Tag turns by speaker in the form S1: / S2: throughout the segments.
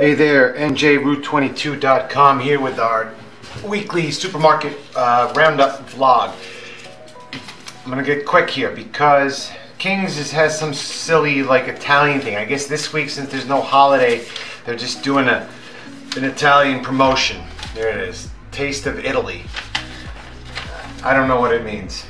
S1: Hey there, NJRoute22.com here with our weekly supermarket uh, roundup vlog. I'm gonna get quick here because Kings has some silly like Italian thing. I guess this week since there's no holiday, they're just doing a an Italian promotion. There it is, Taste of Italy. I don't know what it means.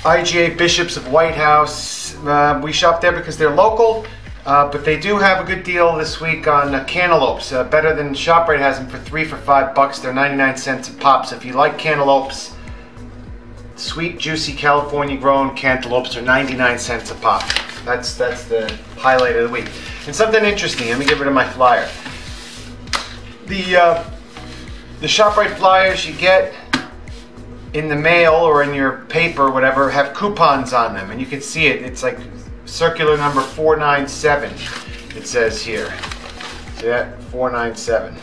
S1: IGA Bishops of White House. Uh, we shop there because they're local. Uh, but they do have a good deal this week on uh, cantaloupes. Uh, better than ShopRite has them for three for five bucks. They're 99 cents a pop. So if you like cantaloupes, sweet, juicy California grown cantaloupes are 99 cents a pop. That's that's the highlight of the week. And something interesting. Let me get rid of my flyer. The uh, the ShopRite flyers you get in the mail or in your paper or whatever have coupons on them, and you can see it. It's like circular number 497, it says here. See that? 497.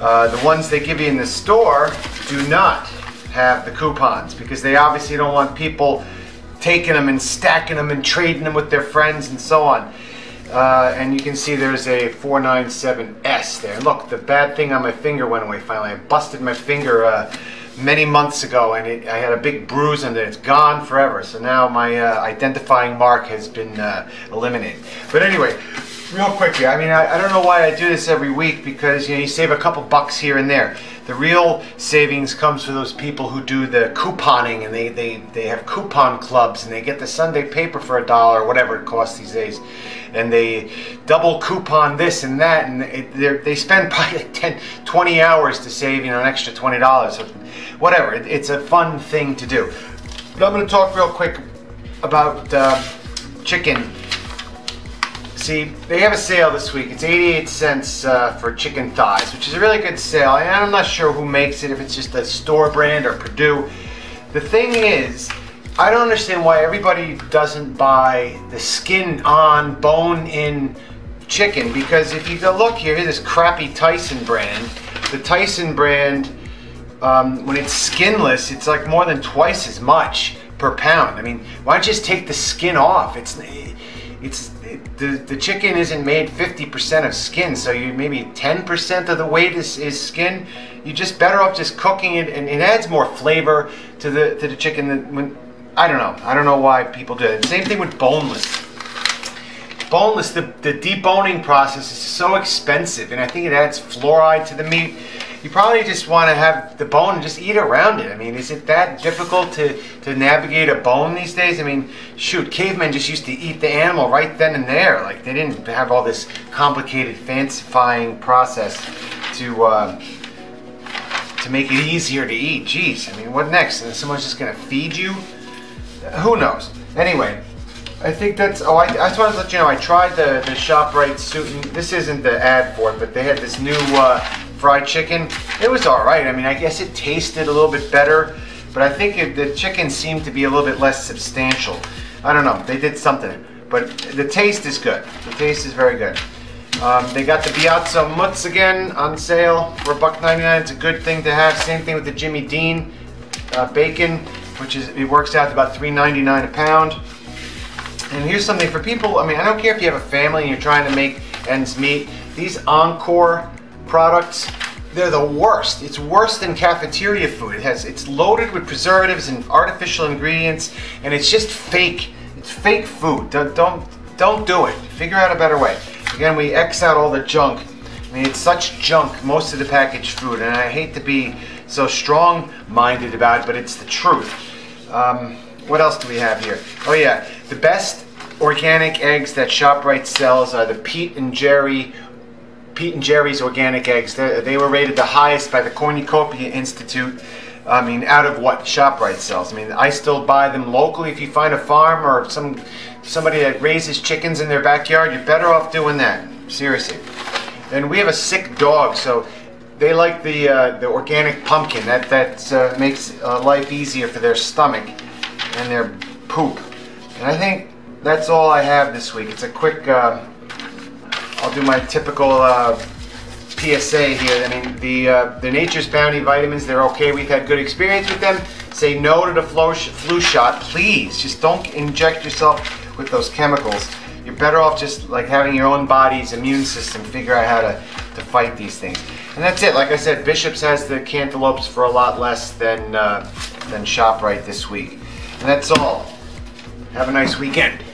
S1: Uh, the ones they give you in the store do not have the coupons because they obviously don't want people taking them and stacking them and trading them with their friends and so on. Uh, and you can see there's a 497S there. Look, the bad thing on my finger went away finally. I busted my finger uh, many months ago, and it, I had a big bruise and it's gone forever. So now my uh, identifying mark has been uh, eliminated. But anyway, real quickly, I mean, I, I, don't know why I do this every week because you know you save a couple bucks here and there. The real savings comes for those people who do the couponing and they, they, they have coupon clubs and they get the Sunday paper for a dollar or whatever it costs these days. And they double coupon this and that and it, they spend probably like 10, 20 hours to save you know an extra $20. or whatever, it, it's a fun thing to do. But I'm going to talk real quick about uh, chicken See, they have a sale this week. It's 88 cents uh, for chicken thighs, which is a really good sale. And I'm not sure who makes it, if it's just a store brand or Perdue. The thing is, I don't understand why everybody doesn't buy the skin on, bone in chicken. Because if you go look here, here's this crappy Tyson brand. The Tyson brand, um, when it's skinless, it's like more than twice as much per pound. I mean, why don't you just take the skin off? It's it's the, the chicken isn't made 50% of skin, so you maybe 10% of the weight is, is skin. You're just better off just cooking it, and it adds more flavor to the to the chicken than when I don't know. I don't know why people do it. Same thing with boneless. Boneless, the, the deboning process is so expensive, and I think it adds fluoride to the meat you probably just want to have the bone and just eat around it. I mean, is it that difficult to, to navigate a bone these days? I mean, shoot, cavemen just used to eat the animal right then and there. Like, they didn't have all this complicated, fancifying process to, uh, to make it easier to eat. Jeez, I mean, what next? And someone's just going to feed you? Who knows? Anyway, I think that's. Oh, I, I just wanted to let you know. I tried the the Shoprite suit. This isn't the ad for it, but they had this new uh, fried chicken. It was all right. I mean, I guess it tasted a little bit better, but I think it, the chicken seemed to be a little bit less substantial. I don't know. They did something, but the taste is good. The taste is very good. Um, they got the Piazza Mutz again on sale for $1.99. It's a good thing to have. Same thing with the Jimmy Dean uh, bacon, which is it works out to about $3.99 a pound. And here's something for people. I mean, I don't care if you have a family and you're trying to make ends meet. These Encore products, they're the worst. It's worse than cafeteria food. It has it's loaded with preservatives and artificial ingredients, and it's just fake. It's fake food. Don't don't, don't do it. Figure out a better way. Again, we X out all the junk. I mean, it's such junk, most of the packaged food, and I hate to be so strong-minded about it, but it's the truth. Um, what else do we have here? Oh yeah, the best organic eggs that ShopRite sells are the Pete and Gerry Pete and Gerry's organic eggs. They, they were rated the highest by the Cornucopia Institute. I mean, out of what ShopRite sells. I mean, I still buy them locally. If you find a farm or some somebody that raises chickens in their backyard, you're better off doing that. Seriously. And we have a sick dog, so they like the uh, the organic pumpkin. That that uh, makes uh, life easier for their stomach and their poop. And I think that's all I have this week. It's a quick uh, I'll do my typical uh, PSA here. I mean, the uh, the Nature's Bounty vitamins, they're okay. We've had good experience with them. Say no to the flu, flu shot, please. Just don't inject yourself with those chemicals. you're better off just like having your own body's immune system figure out how to, to fight these things. And that's it. Like I said, Bishop's has the cantaloupes for a lot less than uh, than Shoprite this week. And that's all. Have a nice weekend.